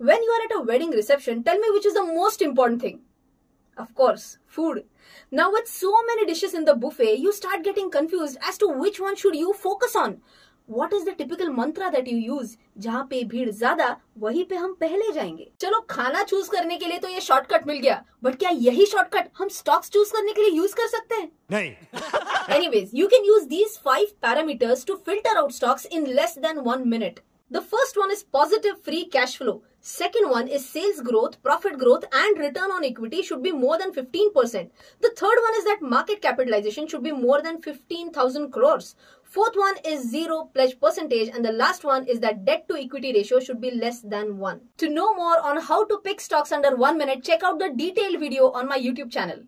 When you are at a wedding reception, tell me which is the most important thing. Of course, food. Now with so many dishes in the buffet, you start getting confused as to which one should you focus on. What is the typical mantra that you use? जहाँ पे भीड़ ज्यादा वहीं पे हम पहले जाएंगे चलो खाना चूज करने के लिए तो ये शॉर्टकट मिल गया बट क्या यही शॉर्टकट हम स्टॉक्स चूज करने के लिए यूज कर सकते हैं नहीं Anyways, you can use these five parameters to filter out stocks in less than one minute. the first one is positive free cash flow. Second one is sales growth, profit growth, and return on equity should be more than 15%. The third one is that market capitalization should be more than 15,000 crores. Fourth one is zero pledge percentage, and the last one is that debt to equity ratio should be less than one. To know more on how to pick stocks under one minute, check out the detailed video on my YouTube channel.